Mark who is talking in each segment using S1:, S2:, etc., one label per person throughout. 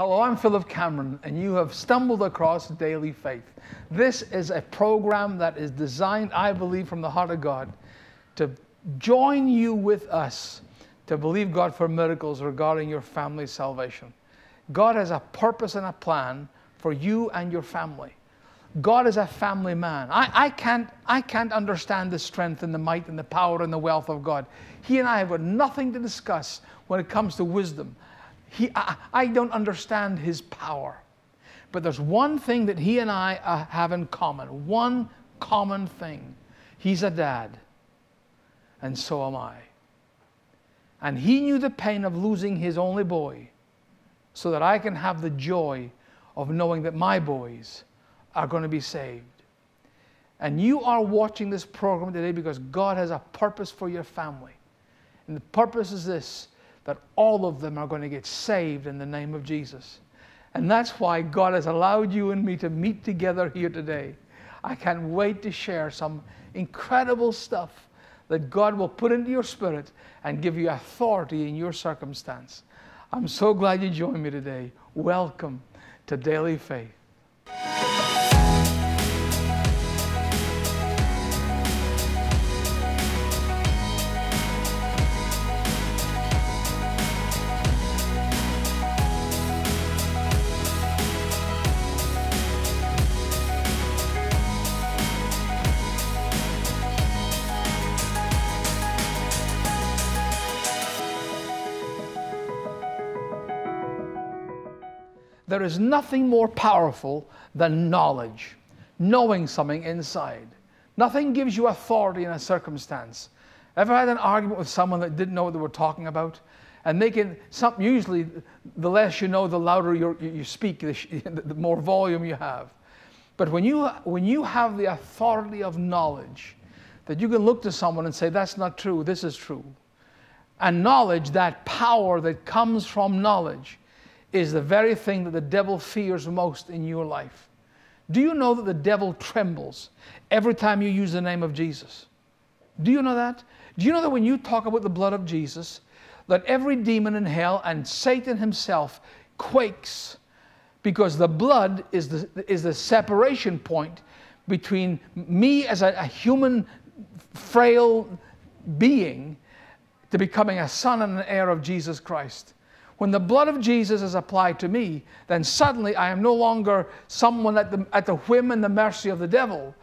S1: Hello, I'm Philip Cameron, and you have stumbled across Daily Faith. This is a program that is designed, I believe, from the heart of God to join you with us to believe God for miracles regarding your family's salvation. God has a purpose and a plan for you and your family. God is a family man. I, I, can't, I can't understand the strength and the might and the power and the wealth of God. He and I have got nothing to discuss when it comes to wisdom. He, I, I don't understand his power. But there's one thing that he and I uh, have in common one common thing. He's a dad, and so am I. And he knew the pain of losing his only boy so that I can have the joy of knowing that my boys are going to be saved. And you are watching this program today because God has a purpose for your family. And the purpose is this that all of them are going to get saved in the name of Jesus. And that's why God has allowed you and me to meet together here today. I can't wait to share some incredible stuff that God will put into your spirit and give you authority in your circumstance. I'm so glad you joined me today. Welcome to Daily Faith. There is nothing more powerful than knowledge, knowing something inside. Nothing gives you authority in a circumstance. Ever had an argument with someone that didn't know what they were talking about? And they can, some, usually, the less you know, the louder you, speak, the, the more volume you have. But when you, when you have the authority of knowledge, that you can look to someone and say, That's not true, this is true. And knowledge, that power that comes from knowledge, is the very thing that the devil fears most in your life. Do you know that the devil trembles every time you use the name of Jesus? Do you know that? Do you know that when you talk about the blood of Jesus, that every demon in hell and Satan himself quakes because the blood is the, is the separation point between me as a, a human, frail being to becoming a son and an heir of Jesus Christ. When the blood of Jesus is applied to me, then suddenly I am no longer someone at the, at the whim and the mercy of the devil.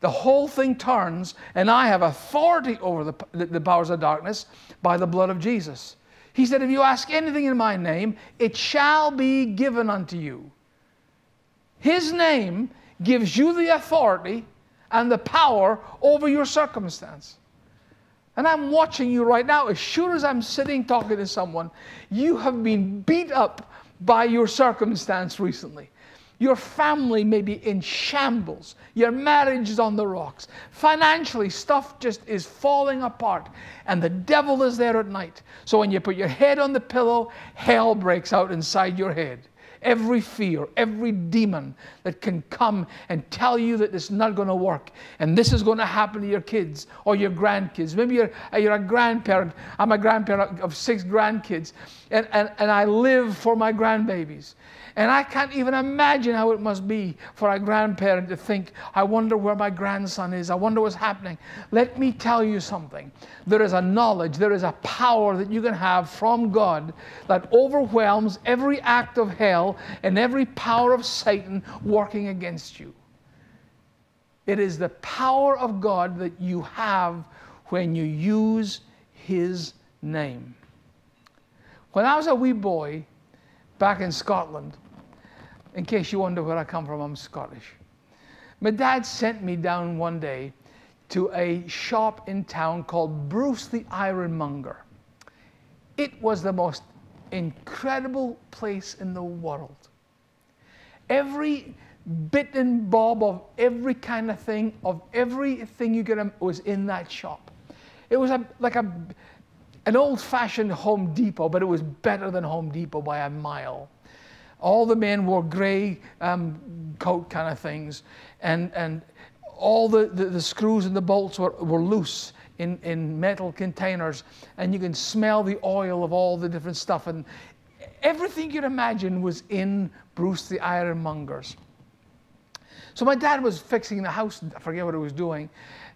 S1: The whole thing turns, and I have authority over the, the, the powers of darkness by the blood of Jesus. He said, If you ask anything in my name, it shall be given unto you. His name gives you the authority and the power over your circumstance. And I'm watching you right now. As sure as I'm sitting talking to someone, you have been beat up by your circumstance recently. Your family may be in shambles. Your marriage is on the rocks. Financially, stuff just is falling apart. And the devil is there at night. So when you put your head on the pillow, hell breaks out inside your head every fear, every demon that can come and tell you that it's not going to work and this is going to happen to your kids or your grandkids. Maybe you're, you're a grandparent. I'm a grandparent of six grandkids and, and, and I live for my grandbabies. And I can't even imagine how it must be for a grandparent to think, I wonder where my grandson is. I wonder what's happening. Let me tell you something. There is a knowledge, there is a power that you can have from God that overwhelms every act of hell and every power of Satan working against you. It is the power of God that you have when you use His name. When I was a wee boy back in Scotland, in case you wonder where I come from, I'm Scottish. My dad sent me down one day to a shop in town called Bruce the Ironmonger. It was the most incredible place in the world. Every bit and bob of every kind of thing, of everything you get, was in that shop. It was a, like a, an old fashioned Home Depot, but it was better than Home Depot by a mile. All the men wore gray um, coat kind of things, and, and all the, the, the screws and the bolts were, were loose in, in metal containers, and you can smell the oil of all the different stuff. And everything you'd imagine was in Bruce the Ironmonger's. So my dad was fixing the house, I forget what he was doing.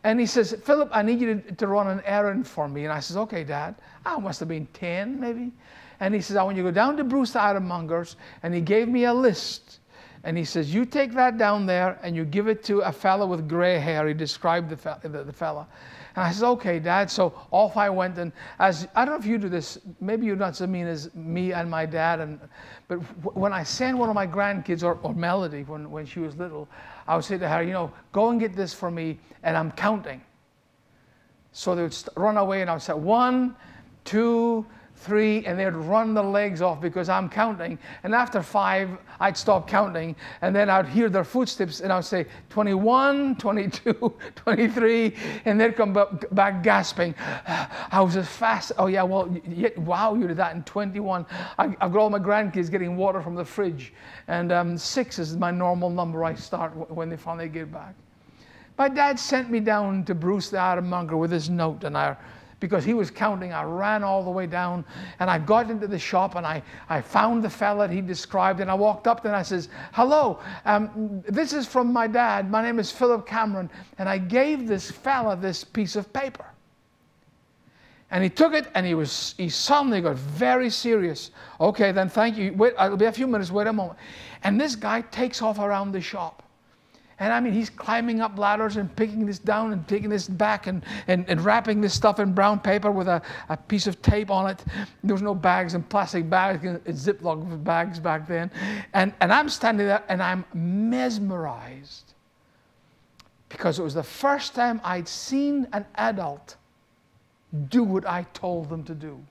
S1: And he says, Philip, I need you to, run an errand for me. And I says, okay, dad. I must have been 10 maybe. And he says, I want you to go down to Bruce the Ironmonger's. And he gave me a list. And he says, you take that down there and you give it to a fellow with gray hair. He described the, fe- the, the fella. And I said, okay, Dad. So off I went. And as I don't know if you do this, maybe you're not so mean as me and my dad. And but when I send one of my grandkids or, or Melody when, when she was little, I would say to her, you know, go and get this for me, and I'm counting. So they would run away, and I would say one, two, three, and they'd run the legs off because I'm counting. And after five, I'd stop counting, and then I'd hear their footsteps, and I'd say 21, 22, 23, and they'd come back gasping. I was as fast. Oh, yeah, well, wow, you did that in 21. I, have got all my grandkids getting water from the fridge, and um, six is my normal number I start when they finally get back. My dad sent me down to Bruce the Ironmonger with his note, and I because he was counting. I ran all the way down and I got into the shop and I, I found the fella that he described and I walked up and I says, hello, um, this is from my dad. My name is Philip Cameron. And I gave this fella this piece of paper. And he took it and he was he suddenly got very serious. Okay, then thank you. Wait, it'll be a few minutes, wait a moment. And this guy takes off around the shop. And I mean, he's climbing up ladders and picking this down and taking this back and, and, and wrapping this stuff in brown paper with a, a piece of tape on it. There was no bags and plastic bags, and Ziploc bags back then. And, and I'm standing there and I'm mesmerized because it was the first time I'd seen an adult do what I told them to do.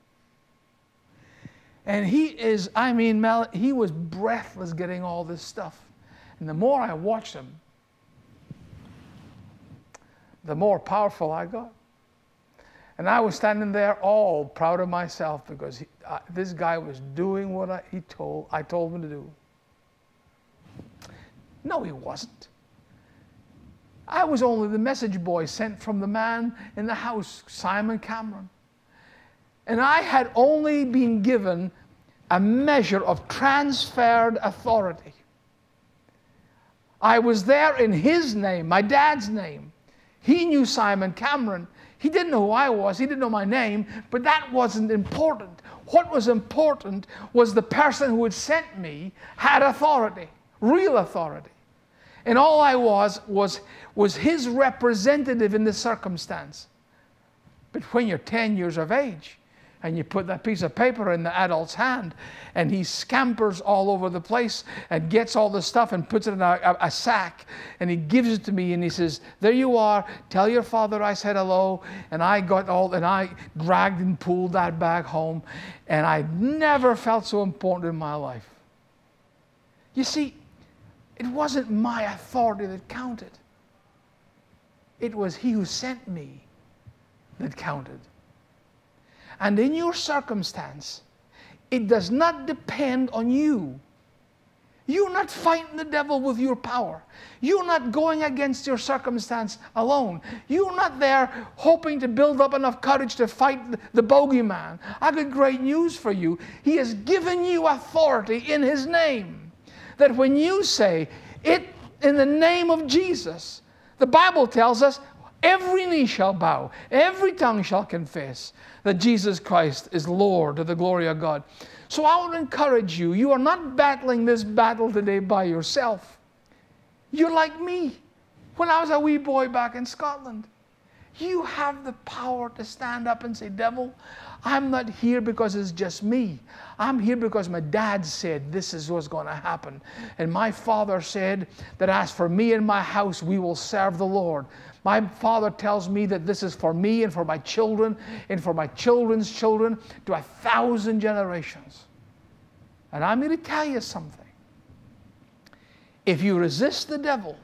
S1: And he is, I mean, he was breathless getting all this stuff. And the more I watched him, the more powerful I got. And I was standing there all proud of myself because he, uh, this guy was doing what I, he told, I told him to do. No, he wasn't. I was only the message boy sent from the man in the house, Simon Cameron. And I had only been given a measure of transferred authority. I was there in his name, my dad's name. He knew Simon Cameron. He didn't know who I was, he didn't know my name, but that wasn't important. What was important was the person who had sent me had authority, real authority. And all I was was, was his representative in the circumstance. But when you're 10 years of age, and you put that piece of paper in the adult's hand and he scampers all over the place and gets all the stuff and puts it in a, a, a, sack and he gives it to me and he says there you are. Tell your father i said hello and i got all and i dragged and pulled that bag home and i never felt so important in my life. You see it wasn't my authority that counted. It was he who sent me that counted and in your circumstance, it does not depend on you. You're not fighting the devil with your power. You're not going against your circumstance alone. You're not there hoping to build up enough courage to fight the bogeyman. I got great news for you. He has given you authority in His name. That when you say, it in the name of Jesus, the Bible tells us every knee shall bow, every tongue shall confess that Jesus Christ is Lord to the glory of God. So I would encourage you, you are not battling this battle today by yourself. You're like me when I was a wee boy back in Scotland. You have the power to stand up and say, Devil, I'm not here because it's just me. I'm here because my dad said this is what's going to happen. And my father said that as for me and my house, we will serve the Lord. My father tells me that this is for me and for my children and for my children's children to a thousand generations. And I'm going to tell you something. If you resist the devil,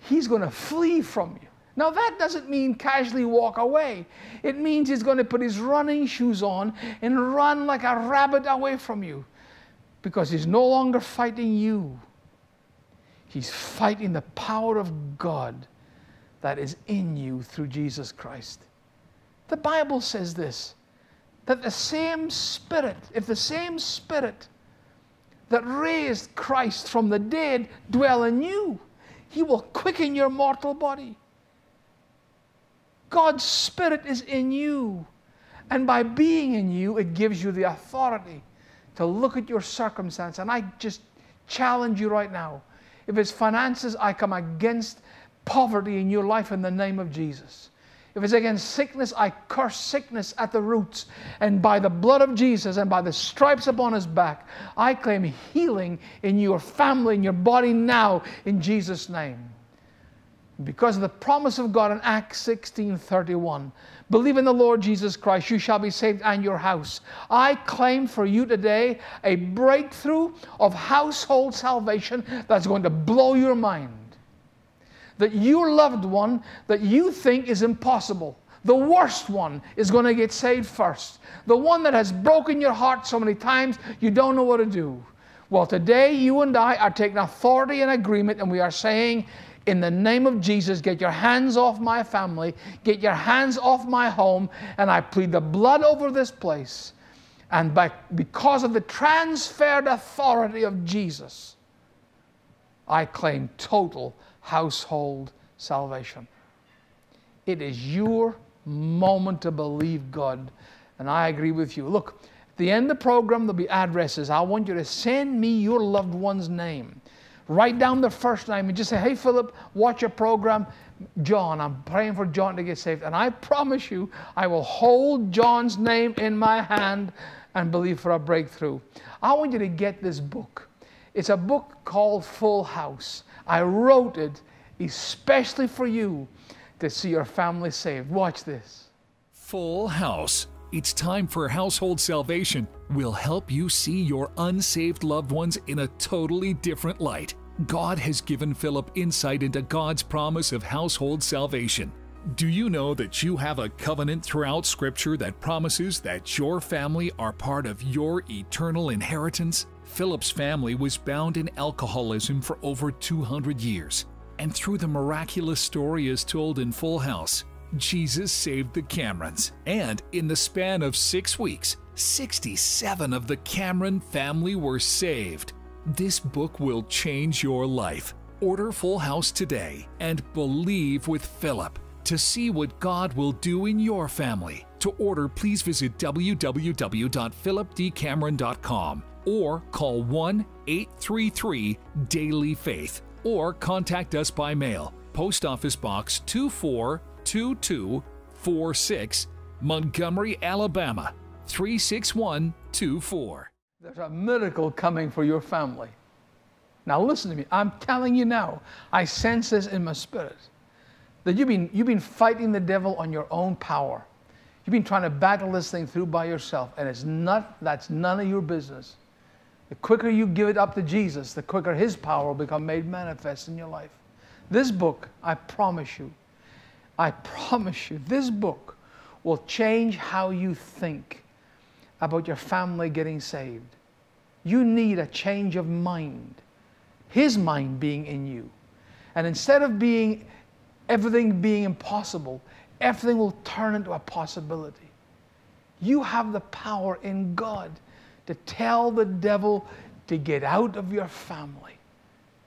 S1: he's going to flee from you. Now, that doesn't mean casually walk away. It means he's going to put his running shoes on and run like a rabbit away from you because he's no longer fighting you. He's fighting the power of God that is in you through Jesus Christ. The Bible says this that the same Spirit, if the same Spirit that raised Christ from the dead dwell in you, He will quicken your mortal body. God's Spirit is in you. And by being in you, it gives you the authority to look at your circumstance. And I just challenge you right now. If it's finances, I come against poverty in your life in the name of Jesus. If it's against sickness, I curse sickness at the roots. And by the blood of Jesus and by the stripes upon his back, I claim healing in your family, in your body now, in Jesus' name. Because of the promise of God in Acts 16 31, believe in the Lord Jesus Christ, you shall be saved and your house. I claim for you today a breakthrough of household salvation that's going to blow your mind that your loved one that you think is impossible, the worst one, is going to get saved first. The one that has broken your heart so many times you don't know what to do. Well, today you and I are taking authority and agreement, and we are saying, in the name of Jesus, get your hands off my family, get your hands off my home, and I plead the blood over this place. And by, because of the transferred authority of Jesus, I claim total household salvation. It is your moment to believe God. And I agree with you. Look, at the end of the program, there'll be addresses. I want you to send me your loved one's name. Write down the first name and just say, hey, Philip, watch your program. John, I'm praying for John to get saved. And I promise you, I will hold John's name in my hand and believe for a breakthrough. I want you to get this book. It's a book called Full House. I wrote it especially for you to see your family saved. Watch this.
S2: Full House. It's time for household salvation. We'll help you see your unsaved loved ones in a totally different light. God has given Philip insight into God's promise of household salvation. Do you know that you have a covenant throughout Scripture that promises that your family are part of your eternal inheritance? Philip's family was bound in alcoholism for over 200 years. And through the miraculous story as told in Full House, Jesus saved the Camerons. And in the span of six weeks, 67 of the Cameron family were saved. This book will change your life. Order Full House today and believe with Philip to see what God will do in your family. To order, please visit www.philipdcameron.com or call 1 833 Daily Faith or contact us by mail. Post Office Box 242246, Montgomery, Alabama 36124.
S1: There's a miracle coming for your family. Now, listen to me. I'm telling you now, I sense this in my spirit that you've been, you've been fighting the devil on your own power. You've been trying to battle this thing through by yourself, and it's not, that's none of your business. The quicker you give it up to Jesus, the quicker His power will become made manifest in your life. This book, I promise you, I promise you, this book will change how you think about your family getting saved. You need a change of mind, His mind being in you. And instead of being everything being impossible, everything will turn into a possibility. You have the power in God to tell the devil to get out of your family.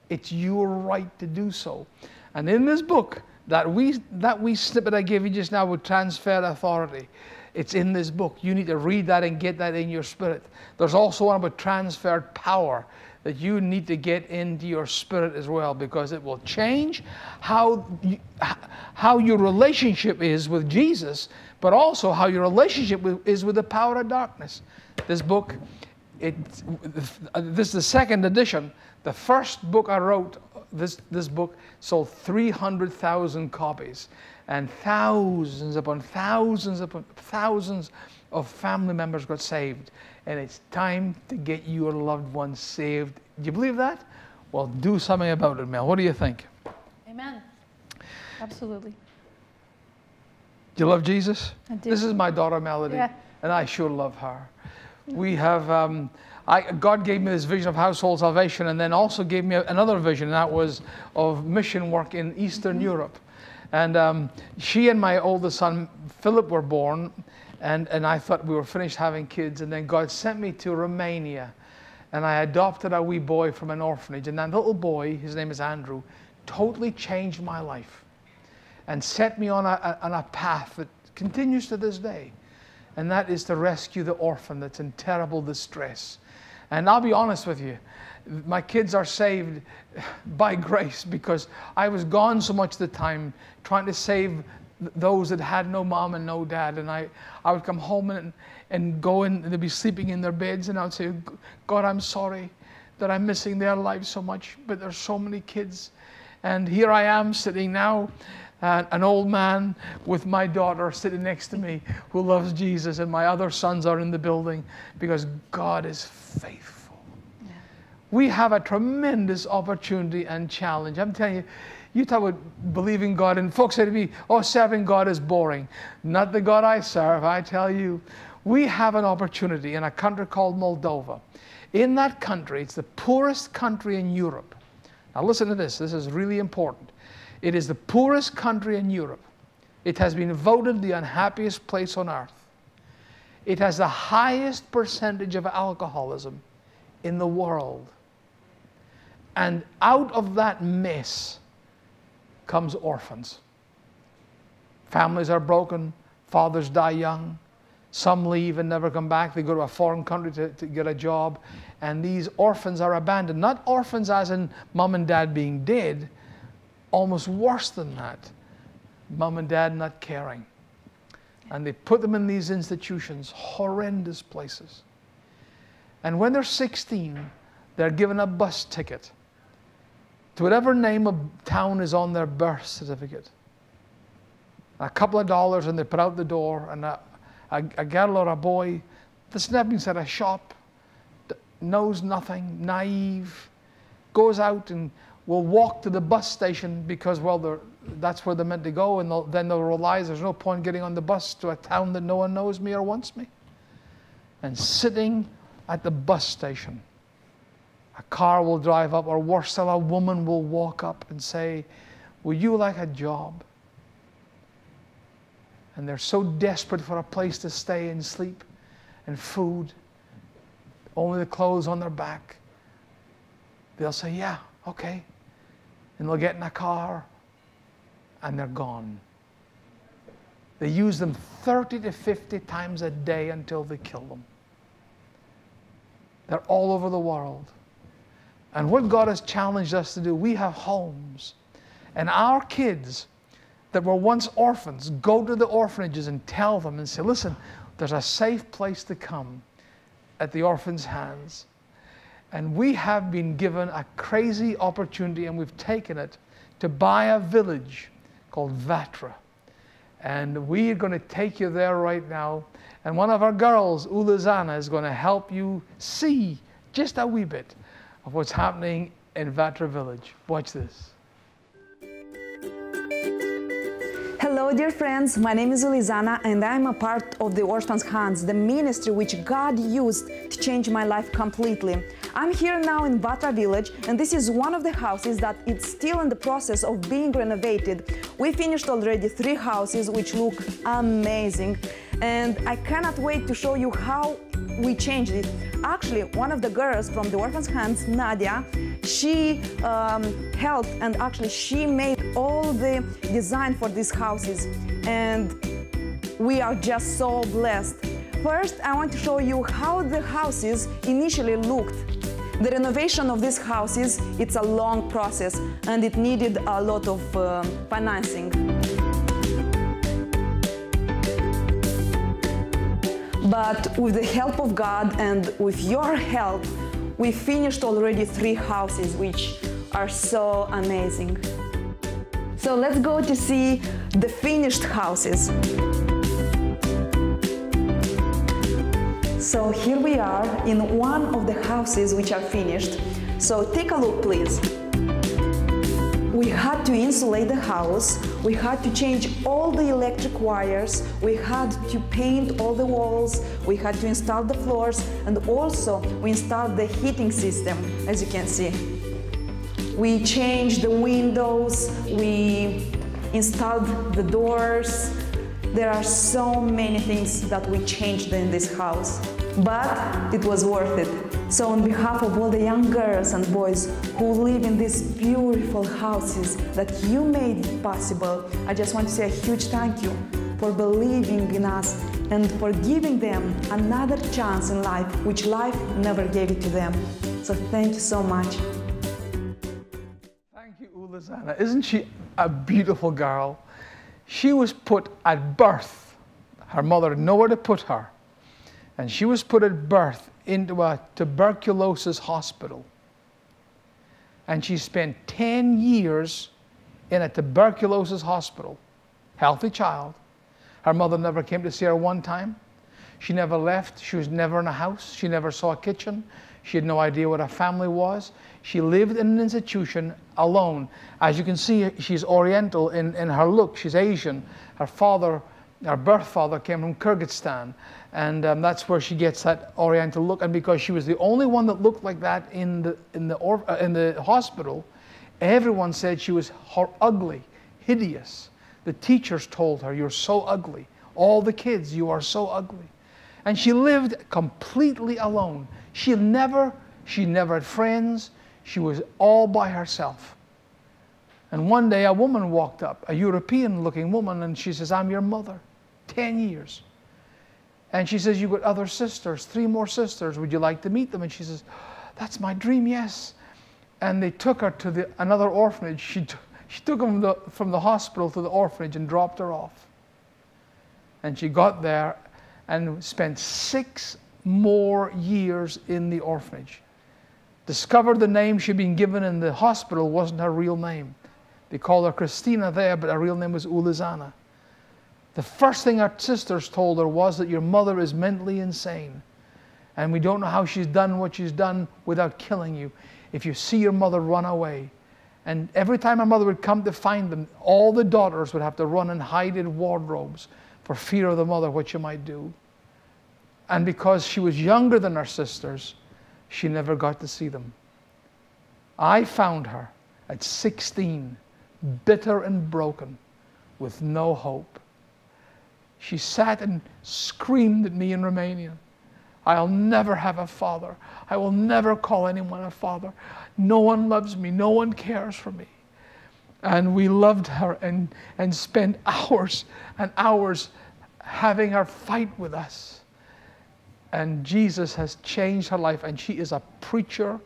S1: It's your right to do so. And in this book, that we that we snippet I gave you just now with transfer authority, it's in this book. You need to read that and get that in your spirit. There's also one about transferred power that you need to get into your spirit as well because it will change how you, how your relationship is with Jesus, but also how your relationship is with the power of darkness. This book, it, this is the second edition. The first book I wrote, this, this book sold 300,000 copies, and thousands upon thousands upon thousands of family members got saved. And it's time to get your loved ones saved. Do you believe that? Well, do something about it, Mel. What do you think?
S3: Amen. Absolutely.
S1: Do you love Jesus?
S3: I do.
S1: This is my daughter, Melody,
S3: Yeah.
S1: and I sure love her. We have, um, I, God gave me this vision of household salvation and then also gave me another vision, and that was of mission work in Eastern Europe. And um, she and my oldest son, Philip, were born, And, and I thought we were finished having kids. And then God sent me to Romania. And I adopted a wee boy from an orphanage. And that little boy, his name is Andrew, totally changed my life and set me on a, on a path that continues to this day. And that is to rescue the orphan that's in terrible distress. And I'll be honest with you, my kids are saved by grace because I was gone so much of the time trying to save those that had no mom and no dad. And I, I would come home and, and go in, and they'd be sleeping in their beds, and I would say, God, I'm sorry that I'm missing their lives so much, but there's so many kids. And here I am sitting now, uh, an old man with my daughter sitting next to me who loves Jesus, and my other sons are in the building because God is faithful. Yeah. We have a tremendous opportunity and challenge. I'm telling you, you talk about believing God, and folks say to me, oh, serving God is boring. Not the God I serve, I tell you. We have an opportunity in a country called Moldova. In that country, it's the poorest country in Europe. Now, listen to this, this is really important. It is the poorest country in Europe. It has been voted the unhappiest place on earth. It has the highest percentage of alcoholism in the world. And out of that mess, comes orphans. Families are broken, fathers die young, some leave and never come back. They go to a foreign country to, to get a job. And these orphans are abandoned. Not orphans as in mom and dad being dead, almost worse than that. Mom and dad not caring. And they put them in these institutions, horrendous places. And when they're 16, they're given a bus ticket to whatever name of town is on their birth certificate. A couple of dollars and they put out the door, and a, a, a girl or a boy that's never been at a shop, knows nothing, naive, goes out and will walk to the bus station because, well, that's where they're meant to go, and they'll, then they'll realize there's no point getting on the bus to a town that no one knows me or wants me. And sitting at the bus station a car will drive up, or worse still, a woman will walk up and say, Would you like a job? And they're so desperate for a place to stay and sleep and food, only the clothes on their back. They'll say, Yeah, okay. And they'll get in a car and they're gone. They use them 30 to 50 times a day until they kill them. They're all over the world. And what God has challenged us to do, we have homes. And our kids that were once orphans go to the orphanages and tell them and say, listen, there's a safe place to come at the orphan's hands. And we have been given a crazy opportunity and we've taken it to buy a village called Vatra. And we are going to take you there right now. And one of our girls, Ulazana, is going to help you see just a wee bit of what's happening in Vatra village. Watch this.
S4: Hello, dear friends. My name is Elizana, and I'm a part of the Orphans Hands, the ministry which God used to change my life completely. I'm here now in Vatra village, and this is one of the houses that it's still in the process of being renovated. We finished already three houses which look amazing, and I cannot wait to show you how we changed it. Actually, one of the girls from the Orphans Hands, Nadia, she um, helped and actually she made all the design for these houses and we are just so blessed. First, I want to show you how the houses initially looked. The renovation of these houses, it's a long process and it needed a lot of uh, financing. But with the help of God and with your help, we finished already three houses, which are so amazing. So let's go to see the finished houses. So here we are in one of the houses which are finished. So take a look, please we had to insulate the house, we had to change all the electric wires, we had to paint all the walls, we had to install the floors, and also we installed the heating system, as you can see. We changed the windows, we installed the doors, there are so many things that we changed in this house, but it was worth it. So, on behalf of all the young girls and boys who live in these beautiful houses that you made possible, I just want to say a huge thank you for believing in us and for giving them another chance in life, which life never gave it to them. So, thank you so much.
S1: Thank you, Ulazana. Isn't she a beautiful girl? She was put at birth. Her mother nowhere to put her. And she was put at birth into a uh, tuberculosis hospital. And she spent 10 years in a tuberculosis hospital. Healthy child. Her mother never came to see her one time. She never left. She was never in a house. She never saw a kitchen. She had no idea what a family was. She lived in an institution alone. As you can see, she's Oriental in, in her look. She's Asian. Her father, her birth father, came from Kyrgyzstan. And um, that's where she gets that Oriental look. And because she was the only one that looked like that in the, in the, or, uh, in the hospital, everyone said she was ugly, hideous. The teachers told her, You're so ugly. All the kids, you are so ugly. And she lived completely alone. She never, she never had friends. She was all by herself. And one day a woman walked up, a European looking woman, and she says, I'm your mother. 10 years. And she says, You've got other sisters, three more sisters. Would you like to meet them? And she says, That's my dream, yes. And they took her to the, another orphanage. She, t- she took them from the, from the hospital to the orphanage and dropped her off. And she got there and spent six more years in the orphanage. Discovered the name she'd been given in the hospital wasn't her real name. They called her Christina there, but her real name was Ulizana. The first thing our sisters told her was that your mother is mentally insane. And we don't know how she's done what she's done without killing you. If you see your mother, run away. And every time her mother would come to find them, all the daughters would have to run and hide in wardrobes for fear of the mother, what she might do. And because she was younger than her sisters, she never got to see them. I found her at 16, bitter and broken, with no hope. She sat and screamed at me in Romanian. I'll never have a father. I will never call anyone a father. No one loves me. No one cares for me. And we loved her and, and spent hours and hours having her fight with us and Jesus has changed her life, and she is a preacher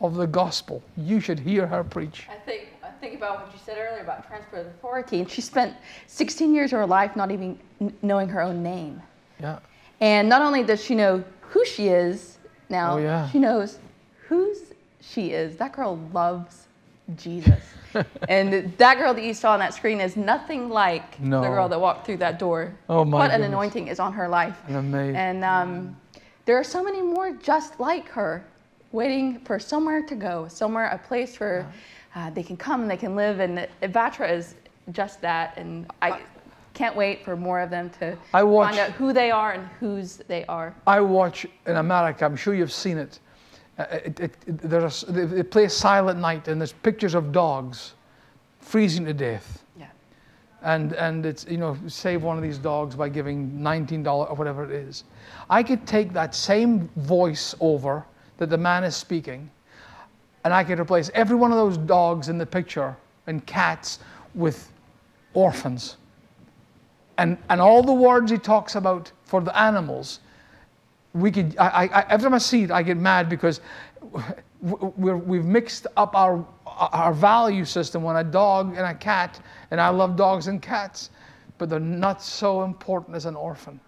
S1: of the gospel. You should hear her preach.
S3: I think think about what you said earlier about transfer of authority, and she spent 16 years of her life not even knowing her own name.
S1: Yeah.
S3: And not only does she know who she is now,
S1: oh, yeah.
S3: she knows whose she is. That girl loves Jesus. and that girl that you saw on that screen is nothing like
S1: no.
S3: the girl that walked through that door.
S1: Oh my
S3: What
S1: goodness.
S3: an anointing is on her life.
S1: Amazing.
S3: And um, there are so many more just like her, waiting for somewhere to go, somewhere, a place where uh, they can come and they can live. And Vatra is just that. And I can't wait for more of them to
S1: I watch,
S3: find out who they are and whose they are.
S1: I watch in America, I'm sure you've seen it. Uh, it, it, it they play Silent Night, and there's pictures of dogs freezing to death.
S3: Yeah.
S1: And, and it's, you know, save one of these dogs by giving $19 or whatever it is. I could take that same voice over that the man is speaking, and I could replace every one of those dogs in the picture and cats with orphans. And, and all the words he talks about for the animals, we could, I, I, every time I see it, I get mad because we have mixed up our, our value system when a dog and a cat, and I love dogs and cats, but they're not so important as an orphan.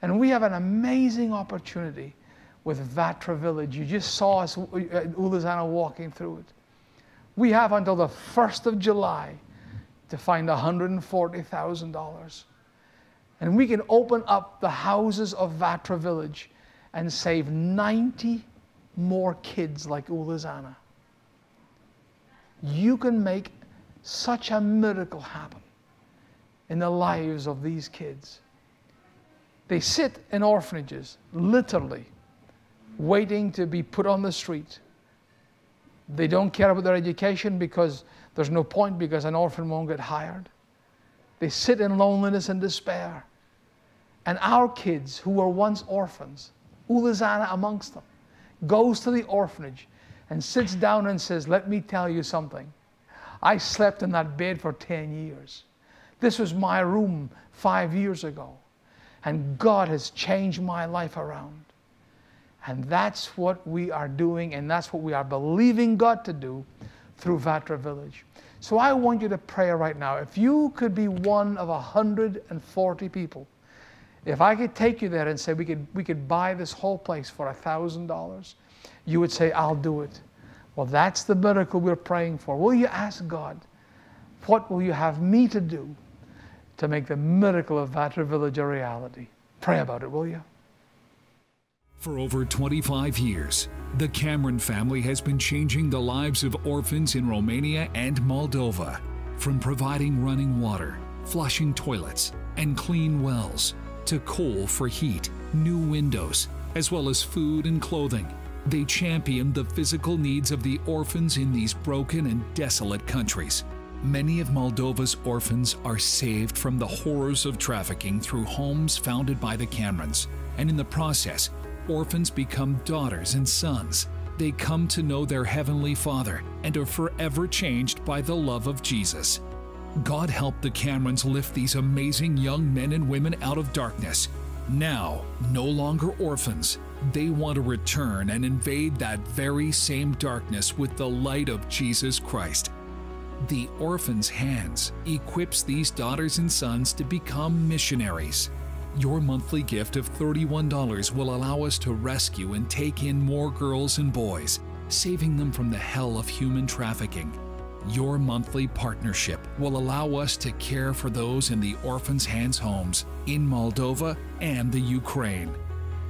S1: And we have an amazing opportunity with Vatra Village. You just saw us, uh, Ulazana, walking through it. We have until the 1st of July to find $140,000. And we can open up the houses of Vatra Village and save 90 more kids like Ulazana. You can make such a miracle happen in the lives of these kids. They sit in orphanages, literally, waiting to be put on the street. They don't care about their education because there's no point because an orphan won't get hired. They sit in loneliness and despair. And our kids, who were once orphans, Ulazana amongst them, goes to the orphanage and sits down and says, Let me tell you something. I slept in that bed for 10 years. This was my room five years ago. And God has changed my life around. And that's what we are doing, and that's what we are believing God to do through Vatra Village. So I want you to pray right now. If you could be one of 140 people, if I could take you there and say we could, we could buy this whole place for $1,000, you would say, I'll do it. Well, that's the miracle we're praying for. Will you ask God, what will you have me to do to make the miracle of Vatra Village a reality? Pray about it, will you?
S2: For over 25 years, the Cameron family has been changing the lives of orphans in Romania and Moldova. From providing running water, flushing toilets, and clean wells, to coal for heat, new windows, as well as food and clothing. They champion the physical needs of the orphans in these broken and desolate countries. Many of Moldova's orphans are saved from the horrors of trafficking through homes founded by the Camerons, and in the process, orphans become daughters and sons. They come to know their Heavenly Father and are forever changed by the love of Jesus. God help the Camerons lift these amazing young men and women out of darkness. Now, no longer orphans, they want to return and invade that very same darkness with the light of Jesus Christ. The Orphan's Hands equips these daughters and sons to become missionaries. Your monthly gift of $31 will allow us to rescue and take in more girls and boys, saving them from the hell of human trafficking. Your monthly partnership will allow us to care for those in the Orphans' Hands homes in Moldova and the Ukraine.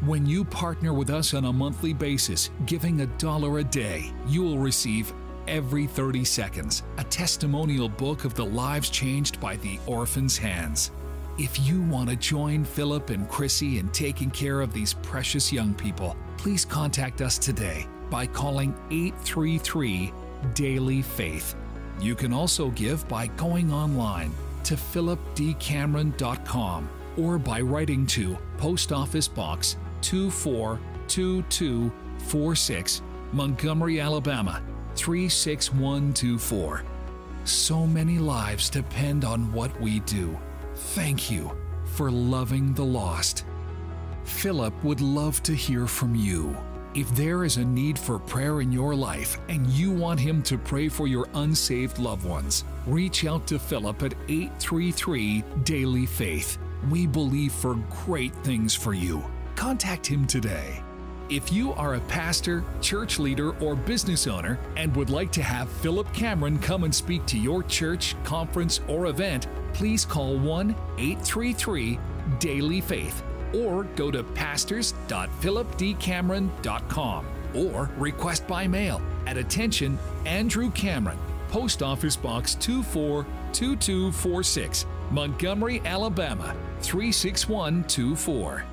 S2: When you partner with us on a monthly basis, giving a dollar a day, you will receive every 30 seconds a testimonial book of the lives changed by the Orphans' Hands. If you want to join Philip and Chrissy in taking care of these precious young people, please contact us today by calling 833 Daily Faith. You can also give by going online to philipdcameron.com or by writing to Post Office Box 242246, Montgomery, Alabama 36124. So many lives depend on what we do. Thank you for loving the lost. Philip would love to hear from you. If there is a need for prayer in your life and you want him to pray for your unsaved loved ones, reach out to Philip at 833 Daily Faith. We believe for great things for you. Contact him today. If you are a pastor, church leader, or business owner and would like to have Philip Cameron come and speak to your church, conference, or event, please call 1 833 Daily Faith or go to pastors.philipdcameron.com or request by mail at attention Andrew Cameron, Post Office Box 242246, Montgomery, Alabama 36124.